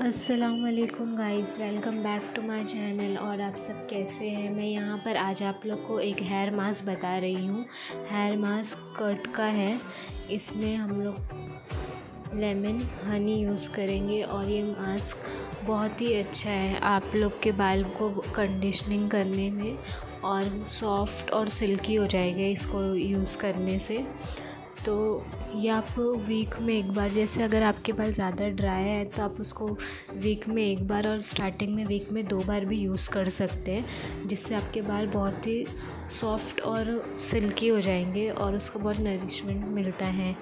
अस्सलाम guys welcome back to my channel. और आप सब कैसे हैं? मैं यहाँ पर आज आप लोग को एक हेयर मास्क बता रही हूँ। हेयर मास्क कट का है। इसमें हम लोग लेमन हनी यूज़ करेंगे और ये मास्क बहुत ही अच्छा है आप लोग के बाल को कंडीशनिंग करने में और सॉफ्ट और सिल्की हो जाएगा इसको यूज़ करने से। तो ये आप वीक में एक बार, जैसे अगर आपके बाल ज़्यादा ड्राई है तो आप उसको वीक में एक बार और स्टार्टिंग में वीक में दो बार भी यूज़ कर सकते हैं, जिससे आपके बाल बहुत ही सॉफ्ट और सिल्की हो जाएँगे और उसको बहुत नरिशमेंट मिलता है।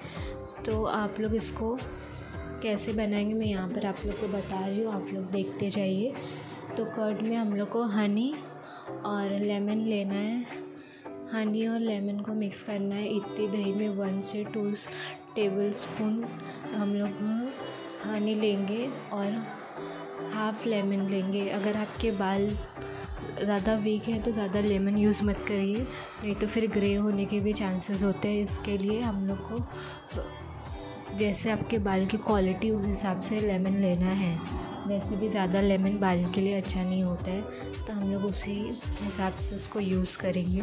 तो आप लोग इसको कैसे बनाएँगे मैं यहाँ पर आप लोग को बता रही हूँ। आप लोग देखते जाइए। तो कर्ड में हम लोग को हनी और लेमन लेना है। हनी और लेमन को मिक्स करना है। इतनी दही में वन से टू टेबल स्पून हम लोग हनी लेंगे और हाफ़ लेमन लेंगे। अगर आपके बाल ज़्यादा वीक है तो ज़्यादा लेमन यूज़ मत करिए। नहीं तो फिर ग्रे होने के भी चांसेस होते हैं। इसके लिए हम लोग को जैसे आपके बाल की क्वालिटी उस हिसाब से लेमन लेना है, वैसे भी ज़्यादा लेमन बाल के लिए अच्छा नहीं होता है तो हम लोग उसी हिसाब से उसको यूज़ करेंगे।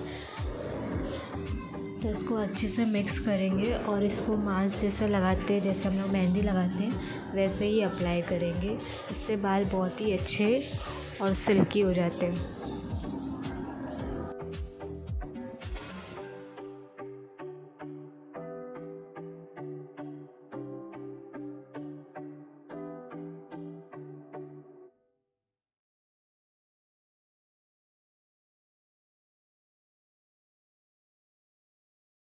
तो इसको अच्छे से मिक्स करेंगे और इसको मास्क जैसा लगाते हैं जैसे हम लोग मेहंदी लगाते हैं, वैसे ही अप्लाई करेंगे। इससे बाल बहुत ही अच्छे और सिल्की हो जाते हैं।